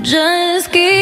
Just keep